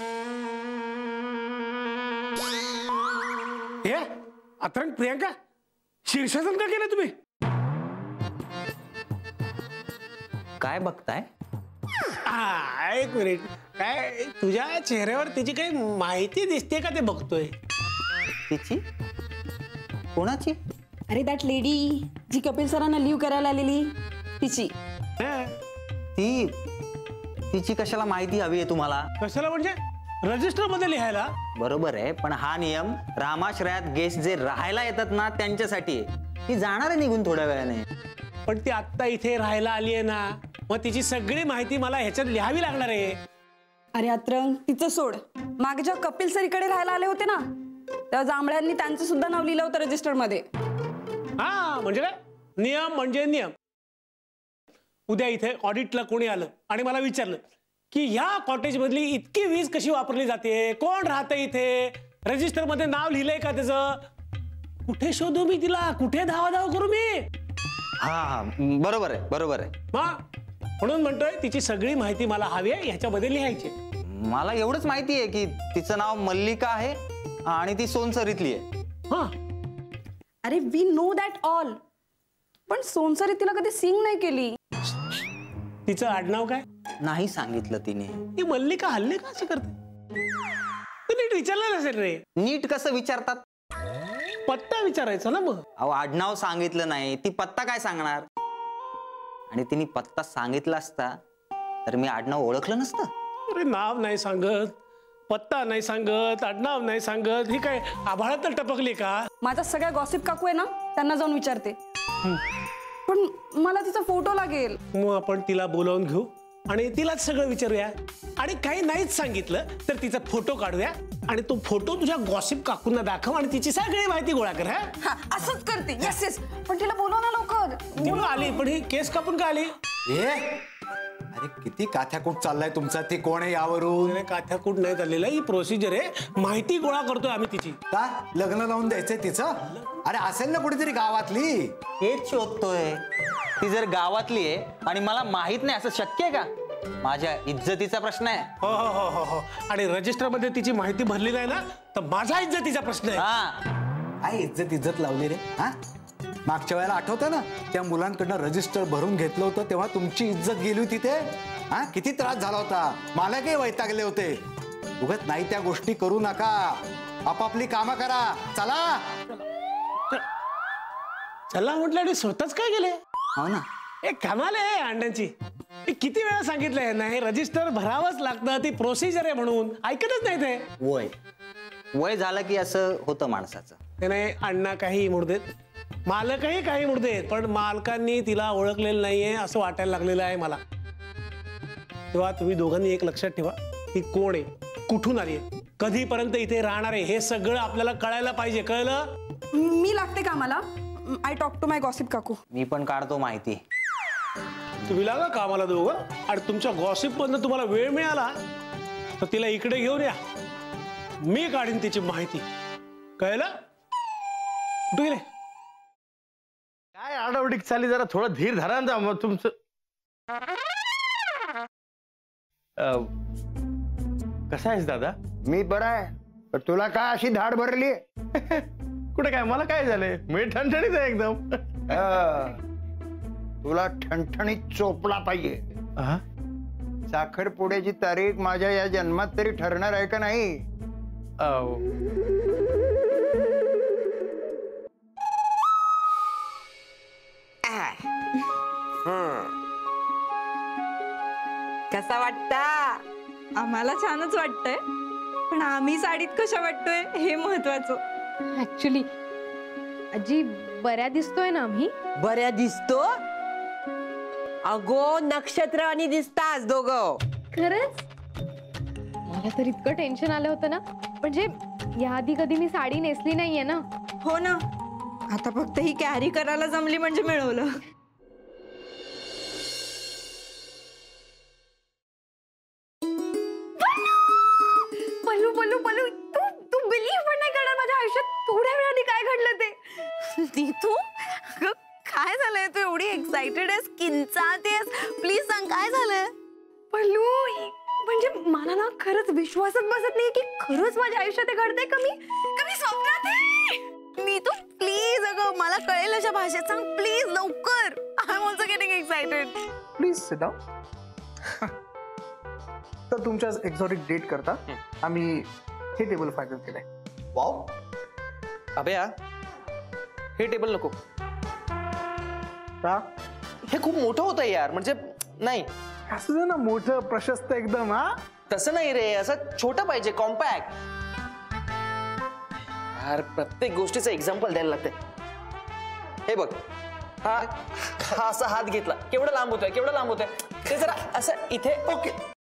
हे अतरंग प्रियांका शीर्षासन का केलं तुम्ही? काय बघताय? एक मिनिट. काय तुझ्या चेहऱ्यावर तिची काही माहिती दिसते का ते बघतोय? तिची? कोणाची? अरे दॅट लेडी जी कपिल सरांना लिव्ह करायला आलेली. तिची. ती तिची कशाला माहिती हवी आहे तुम्हाला? कशाला म्हणजे? रजिस्टरमध्ये लिहायला? बरोबर आहे पण हा नियम रामाश्रयात गेस्ट जे राहायला येतात ना त्यांच्यासाठी आहे. ती जाणार आहे निघून थोड्या वेळाने. पण ती आत्ता इथे राहायला आली आहे ना मग तिची सगळी माहिती मला ह्याच्यात लिहावी लागणार आहे. अरे अत्रंग तिचं सोड. मागे जेव्हा कपिल सर इकडे राहायला आले होते ना तेव्हा जांभळ्यांनी त्यांचं सुद्धा नाव लिहिलं होतं रजिस्टरमध्ये हा म्हणजे काय? नियम म्हणजे नियम. उद्या इथे ऑडिटला कोणी आलं? आणि मला विचारलं की ह्या कॉटेज मधली इतकी वीज कशी वापरली जाते? कोण राहतं इथे? रजिस्टरमध्ये नाव लिहिलंय का त्याचं? कुठे शोधू मी तिला? कुठे धावा धाव करू मी? हा हा. बरोबर आहे बरोबर आहे. मा म्हणून म्हणतोय तिची सगळी माहिती मला हवी आहे ह्याच्यामध्ये लिहायची. मला एवढंच माहिती आहे की तिचं नाव मल्लिका आहे आणि ती सोनसरीतली आहे. हा. अरे वी नो दॅट ऑल पण सोनसरी तिला कधी सिंग नाही केली. तिचं आडनाव काय? नाही सांगितलं तिने. ती मल्लिका हल्ले का अशी करते? तू नीट विचारलं नसेल रे. नीट कसं विचारतात? पत्ता विचारायचा ना मग. अहो आडनाव सांगितलं नाही. ती पत्ता काय सांगणार? आणि तिने पत्ता सांगितला असता तर मी आडनाव ओळखलं नसतं. अरे नाव नाही सांगत पत्ता नाही सांगत आडनाव नाही सांगत ही काय आभाळात तर टपकली का? माझा सगळ्या गॉसिप काकू आहे ना त्यांना जाऊन विचारते. पण मला तिचा फोटो लागेल. मग आपण तिला बोलावून घेऊ आणि तिलाच सगळं विचारूया. आणि काही नाहीच सांगितलं तर तिचा फोटो काढूया आणि तो फोटो तुझ्या गॉसिप काकूंना दाखव आणि तिची सगळी माहिती गोळा कर हा? हा असंच करते. येस येस पण तिला बोलव ना लवकर. आली पण ही केस कापून का आली? ए अरे किती काथ्याकूट चाललाय तुमचा? ते कोण आहे यावरून? अरे काथ्याकूट नाही चाललेलं ही प्रोसिजर आहे. माहिती गोळा करतोय आम्ही तिची. का? लग्न लावून द्यायचंय तिचं? अरे असेल ना कुठेतरी गावातली? हेच शोधतोय. ती जर गावातली आहे आणि मला माहीत नाही असं शक्य आहे का? माझ्या इज्जतीचा प्रश्न आहे. हो हो हो हो हो. आणि रजिस्टरमध्ये तिची माहिती भरली नाही ना तर माझा इज्जतीचा प्रश्न आहे. हा. काय इज्जत इज्जत लावली रे? हा? मागच्या वेळेला आठवतं ना त्या मुलांकडनं रजिस्टर भरून घेतलं होतं तेव्हा तुमची इज्जत गेली होती ते? हा? किती त्रास झाला होता? मला काही वैतागले होते? उगत नाही त्या गोष्टी करू नका. आपापली कामं करा. चला. चला म्हटलं आणि स्वतःच काय गेले हो ना. एक कमाल आहे अंड्यांची. हे किती वेळा सांगितलंय ना हे रजिस्टर भरावंच लागतं ती प्रोसिजर आहे म्हणून. ऐकतच नाही ते. वय. वय झालं की असं होतं माणसाचं. ते नाही अण्णा काही मुडदेत. मालकही काही मुडदेत पण मालकांनी तिला ओळखलेलं नाहीये असं वाटायला लागलेलं आहे मला. तेव्हा तुम्ही दोघांनी एक लक्षात ठेवा ती कोण आहे कुठून आली आहे कधीपर्यंत इथे राहणार आहे हे सगळं आपल्याला कळायला पाहिजे कळलं? मी लागते कामाला. I talk to my gossip काकू. मी पण काढतो माहिती. तुम्ही लागा कामाला दोघं. आणि तुमच्या गॉसिप मधनं तुम्हाला वेळ मिळाला तर तिला इकडे घेऊन या. मी काढीन तिची माहिती. कळलं? कुठे गेले? काय आडावडीक चालली जरा थोडं धीर धरा ना मग तुमचं कसा आहेस दादा? मी बरा आहे. पण तुला काय अशी धाड भरली? कुठे काय? मला काय झालंय? मी ठणठणीत आहे एकदम. तुला ठणठणीत चोपला पाहिजे. हा? साखरपुड्याची तारीख माझ्या या जन्मात तरी ठरणार आहे का नाही? कसा वाटता? आम्हाला छानच वाटतंय. पण आम्ही साडीत कशा वाटतोय हे महत्वाचं. ऍक्च्युली आजी बऱ्या दिसतोय ना आम्ही? बऱ्या दिसतो? अगो नक्षत्र आणि दिसतास दोघ. खरंच? मला तर इतकं टेन्शन आलं होतं ना. म्हणजे याआधी कधी मी साडी नेसली नाहीये ना? हो ना. आता फक्त ही कॅरी करायला जमली म्हणजे मिळवलं. काय झालंय? तू एवढी एक्साइटेड आहेस किंचाळतेस प्लीज़ सांग, काय झालंय? पल्लू म्हणजे मला ना खरंच विश्वासच बसत नाही की खरंच माझ्या आयुष्यात घडतंय कमी कमी स्वप्नात प्लीज अगं मला कळेल अशा भाषेत. सांग प्लीज लवकर. I am also getting excited please sit down तर तुमच्या एक्झॉटिक डेट करता आम्ही हे टेबल फायनल केलंय. वाव अभया हे. टेबल नको. का हे खूप मोठं होतं यार. म्हणजे नाही. असं दे ना मोठं प्रशस्त एकदम हा? तसं नाही रे. असं छोटं पाहिजे कॉम्पॅक्ट यार प्रत्येक गोष्टीचं एक्झाम्पल द्यायला लागते. हे बघ. हा हा असा हात घेतला. केवढं लांब होतोय केवढं लांब होतोय. ते जरा असं इथे ओके.